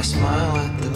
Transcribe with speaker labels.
Speaker 1: I smile at the